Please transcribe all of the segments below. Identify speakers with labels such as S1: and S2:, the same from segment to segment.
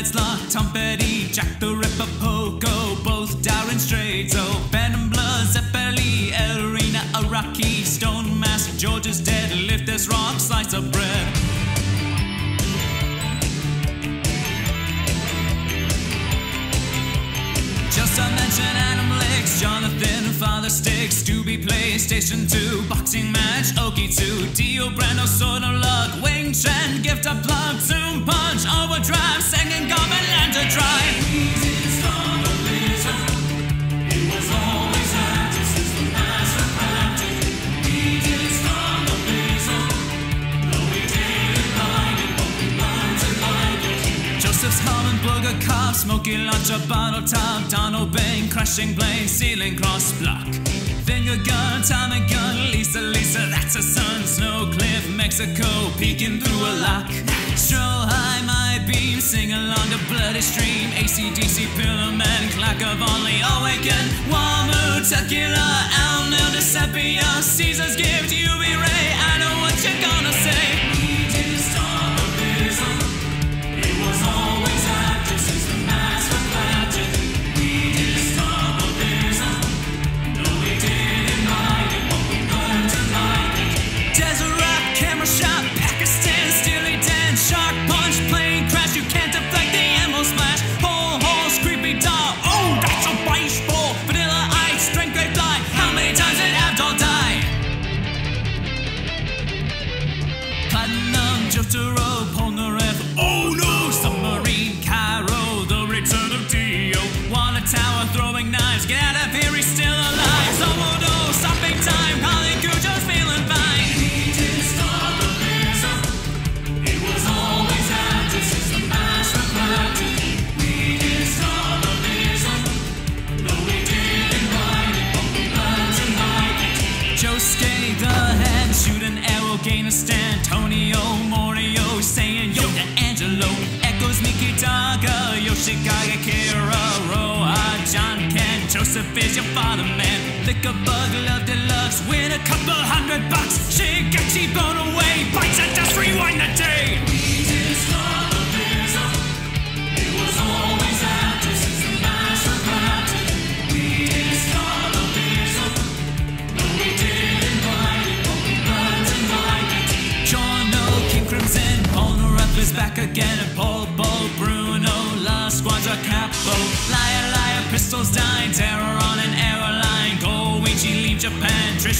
S1: Lights, Lot, Tonpetti, Jack the Ripper, Poco, both Darren Straight, oh, so Phantom Blood, Zeppeli, Erina, Araki, Stone Mask, George's dead, lift this rock, slice of bread. Father Styx, Doobie PlayStation 2, Boxing Match, Okie 2, Dio Brando, Sword of Luck, Wang Chan, Gift of Pluck, Zoom Punch, Overdrive, Second Government, Land to Drive. Joseph's Hamon burger cop, smoky lunch, a bottle top, Donald Bane, crashing blade, ceiling cross block. Finger gun, Tommy gun, Lisa, Lisa, that's a sun. Snow Cliff, Mexico, peeking through a lock. Stroheim, my beam, sing along the bloody stream. ACDC, Pillar Man, Clacker Volley Awaken. Wamuu, Tequila, uh, Al Nil, Sepia, Caesar's gift, you be Ray. Throwing knives, get out of here, Lick a bug, love deluxe, win a couple hundred bucks. Shigechi blown away, bites and just rewind the day. Back again, and Paul Ball, Bruno, La Squadra Capo, Liar, Liar, Pistols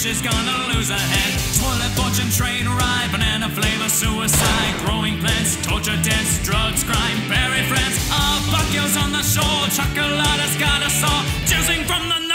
S1: she's gonna lose her head. Toilet fortune train ride, banana flavor suicide. Growing plants, torture dance, drugs, crime, berry friends. A buckles on the shore, Chocolate has got a saw. Choosing from the